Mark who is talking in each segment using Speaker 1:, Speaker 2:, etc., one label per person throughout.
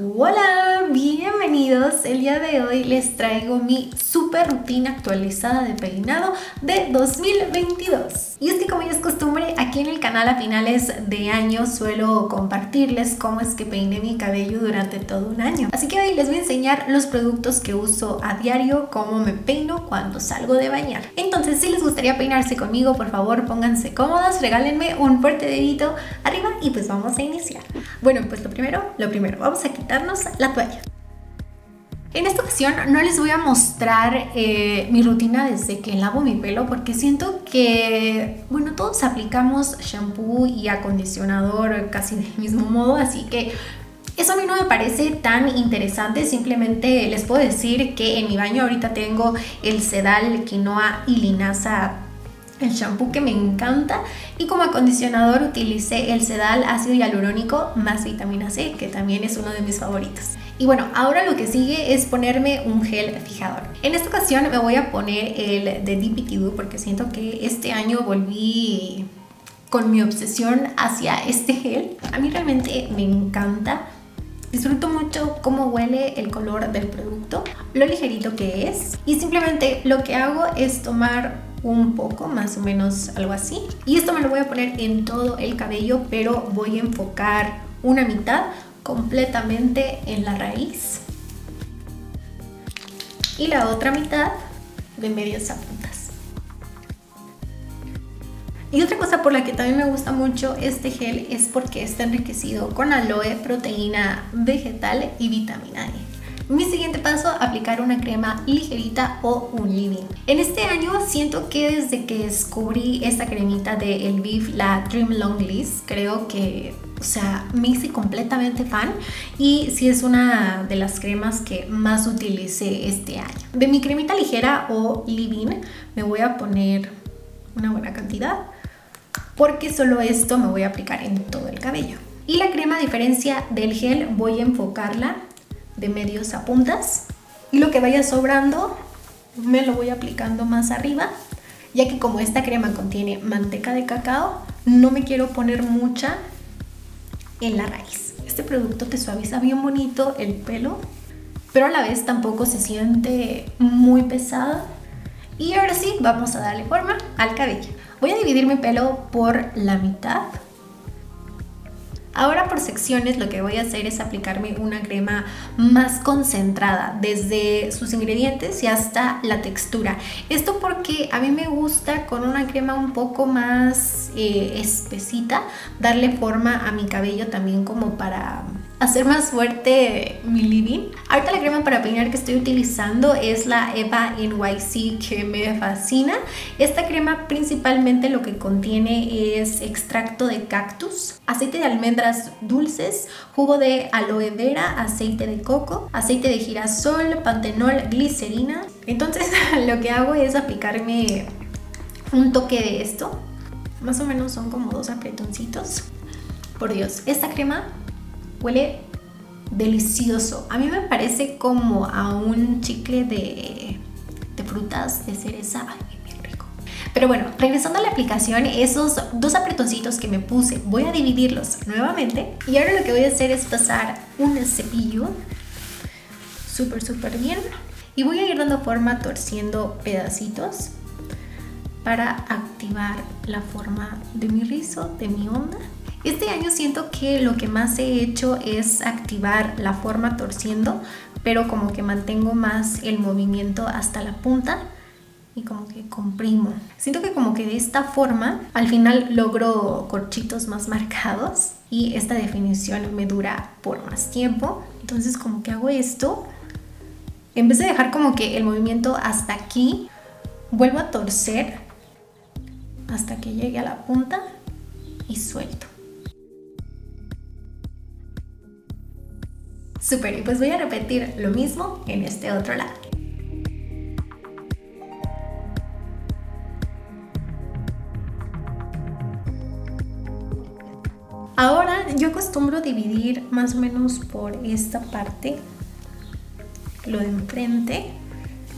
Speaker 1: Hola, bienvenidos. El día de hoy les traigo mi super rutina actualizada de peinado de 2022. Y es que como ya es costumbre, aquí en el canal a finales de año suelo compartirles cómo es que peiné mi cabello durante todo un año. Así que hoy les voy a enseñar los productos que uso a diario, cómo me peino cuando salgo de bañar. Entonces, si les gustaría peinarse conmigo, por favor pónganse cómodos, regálenme un fuerte dedito arriba y pues vamos a iniciar. Bueno, pues lo primero, lo primero, vamos a quitarnos la toalla. En esta ocasión no les voy a mostrar eh, mi rutina desde que lavo mi pelo porque siento que, bueno, todos aplicamos shampoo y acondicionador casi del mismo modo, así que eso a mí no me parece tan interesante, simplemente les puedo decir que en mi baño ahorita tengo el sedal, quinoa y linaza el shampoo que me encanta y como acondicionador utilicé el sedal ácido hialurónico más vitamina C que también es uno de mis favoritos. Y bueno, ahora lo que sigue es ponerme un gel fijador. En esta ocasión me voy a poner el de DPT porque siento que este año volví con mi obsesión hacia este gel. A mí realmente me encanta. Disfruto mucho cómo huele el color del producto, lo ligerito que es y simplemente lo que hago es tomar un poco, más o menos algo así. Y esto me lo voy a poner en todo el cabello, pero voy a enfocar una mitad completamente en la raíz y la otra mitad de medias a puntas. Y otra cosa por la que también me gusta mucho este gel es porque está enriquecido con aloe, proteína vegetal y vitamina E. Mi siguiente paso, aplicar una crema ligerita o un living. En este año siento que desde que descubrí esta cremita de El Beef, la Dream Long List, creo que o sea, me hice completamente fan y sí es una de las cremas que más utilicé este año. De mi cremita ligera o living me voy a poner una buena cantidad porque solo esto me voy a aplicar en todo el cabello. Y la crema, a diferencia del gel, voy a enfocarla de medios a puntas y lo que vaya sobrando me lo voy aplicando más arriba ya que como esta crema contiene manteca de cacao no me quiero poner mucha en la raíz. Este producto te suaviza bien bonito el pelo pero a la vez tampoco se siente muy pesado. Y ahora sí vamos a darle forma al cabello. Voy a dividir mi pelo por la mitad Ahora por secciones lo que voy a hacer es aplicarme una crema más concentrada desde sus ingredientes y hasta la textura. Esto porque a mí me gusta con una crema un poco más eh, espesita darle forma a mi cabello también como para hacer más fuerte mi living. Ahorita la crema para peinar que estoy utilizando es la Eva NYC que me fascina. Esta crema principalmente lo que contiene es extracto de cactus, aceite de almendras dulces, jugo de aloe vera, aceite de coco, aceite de girasol, pantenol, glicerina. Entonces lo que hago es aplicarme un toque de esto. Más o menos son como dos apretoncitos. Por Dios, esta crema Huele delicioso. A mí me parece como a un chicle de, frutas de cereza. Ay, bien rico. Pero bueno, regresando a la aplicación, esos dos apretoncitos que me puse, voy a dividirlos nuevamente. Y ahora lo que voy a hacer es pasar un cepillo súper, súper bien. Y voy a ir dando forma torciendo pedacitos para activar la forma de mi rizo, de mi onda. Este año siento que lo que más he hecho es activar la forma torciendo, pero como que mantengo más el movimiento hasta la punta y como que comprimo. Siento que como que de esta forma al final logro corchitos más marcados y esta definición me dura por más tiempo. Entonces como que hago esto, en vez de dejar como que el movimiento hasta aquí, vuelvo a torcer hasta que llegue a la punta y suelto. Super, y pues voy a repetir lo mismo en este otro lado. Ahora yo acostumbro dividir más o menos por esta parte, lo de enfrente,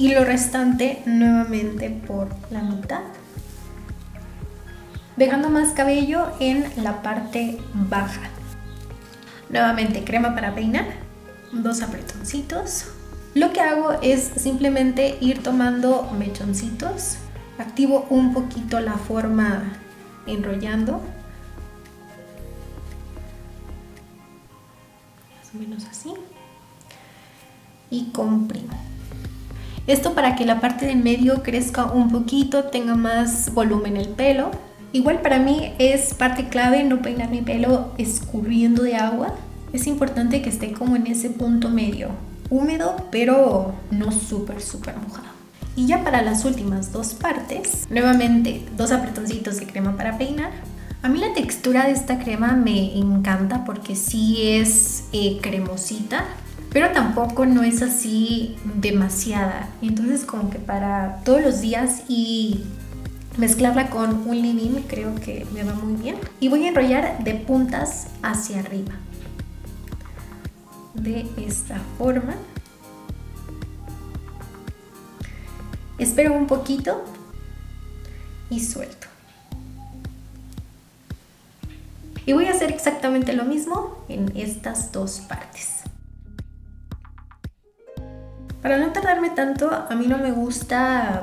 Speaker 1: y lo restante nuevamente por la mitad, dejando más cabello en la parte baja. Nuevamente crema para peinar dos apretoncitos. Lo que hago es simplemente ir tomando mechoncitos. Activo un poquito la forma enrollando. Más o menos así. Y comprimo. Esto para que la parte del medio crezca un poquito, tenga más volumen el pelo. Igual para mí es parte clave no peinar mi pelo escurriendo de agua. Es importante que esté como en ese punto medio, húmedo pero no súper súper mojado. Y ya para las últimas dos partes, nuevamente dos apretoncitos de crema para peinar. A mí la textura de esta crema me encanta porque sí es eh, cremosita, pero tampoco no es así demasiada. Entonces como que para todos los días y mezclarla con un living creo que me va muy bien. Y voy a enrollar de puntas hacia arriba. De esta forma. Espero un poquito y suelto. Y voy a hacer exactamente lo mismo en estas dos partes. Para no tardarme tanto, a mí no me gusta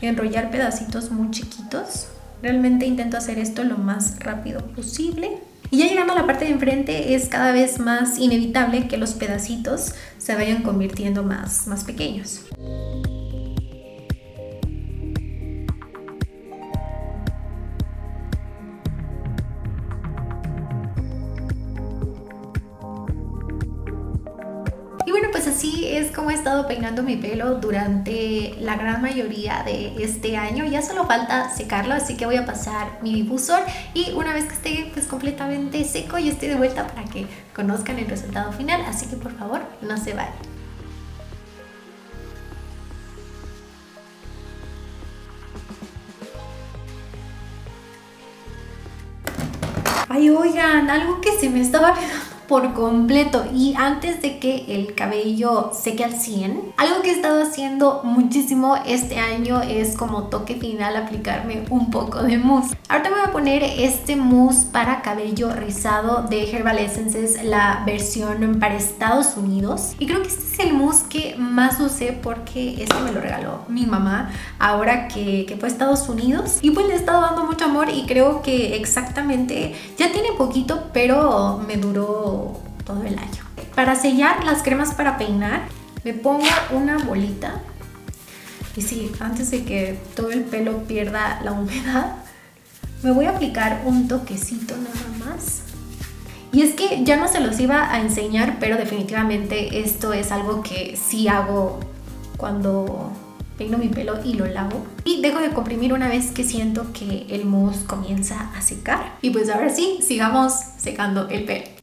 Speaker 1: enrollar pedacitos muy chiquitos. Realmente intento hacer esto lo más rápido posible. Y ya llegando a la parte de enfrente es cada vez más inevitable que los pedacitos se vayan convirtiendo más, más pequeños. Es como he estado peinando mi pelo durante la gran mayoría de este año. Ya solo falta secarlo, así que voy a pasar mi difusor y una vez que esté pues completamente seco, yo estoy de vuelta para que conozcan el resultado final. Así que por favor, no se vayan. Ay, oigan, algo que se me estaba por completo. Y antes de que el cabello seque al 100 algo que he estado haciendo muchísimo este año es como toque final aplicarme un poco de mousse. Ahorita voy a poner este mousse para cabello rizado de Herbal Essences la versión para Estados Unidos. Y creo que este es el mousse que más usé porque este me lo regaló mi mamá ahora que, que fue a Estados Unidos. Y pues le he estado dando mucho amor y creo que exactamente ya tiene poquito pero me duró todo, el año. Para sellar las cremas para peinar, me pongo una bolita. Y sí, antes de que todo el pelo pierda la humedad, me voy a aplicar un toquecito nada más. Y es que ya no se los iba a enseñar, pero definitivamente esto es algo que sí hago cuando peino mi pelo y lo lavo. Y dejo de comprimir una vez que siento que el mousse comienza a secar. Y pues ahora sí, sigamos secando el pelo.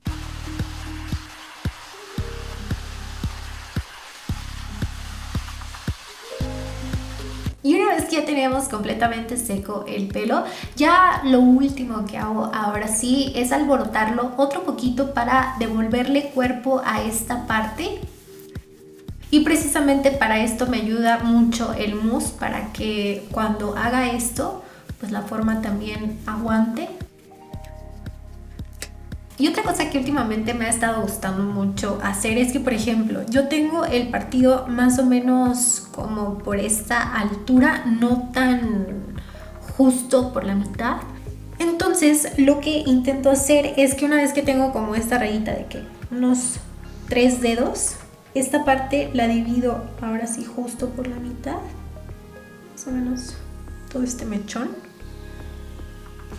Speaker 1: Y una vez que ya tenemos completamente seco el pelo, ya lo último que hago ahora sí es alborotarlo otro poquito para devolverle cuerpo a esta parte. Y precisamente para esto me ayuda mucho el mousse para que cuando haga esto, pues la forma también aguante. Y otra cosa que últimamente me ha estado gustando mucho hacer es que, por ejemplo, yo tengo el partido más o menos como por esta altura, no tan justo por la mitad. Entonces lo que intento hacer es que una vez que tengo como esta rayita de que unos tres dedos, esta parte la divido ahora sí justo por la mitad, más o menos todo este mechón.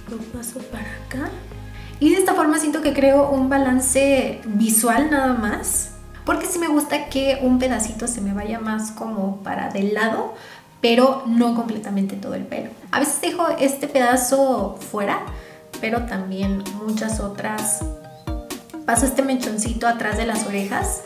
Speaker 1: Lo paso para acá y de esta forma siento que creo un balance visual nada más. Porque sí me gusta que un pedacito se me vaya más como para del lado, pero no completamente todo el pelo. A veces dejo este pedazo fuera, pero también muchas otras paso este mechoncito atrás de las orejas.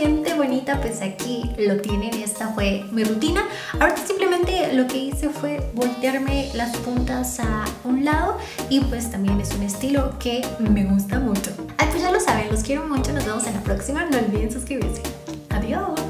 Speaker 1: Gente bonita, pues aquí lo tienen. Esta fue mi rutina. Ahorita simplemente lo que hice fue voltearme las puntas a un lado y pues también es un estilo que me gusta mucho. Ay, pues ya lo saben, los quiero mucho. Nos vemos en la próxima. No olviden suscribirse. Adiós.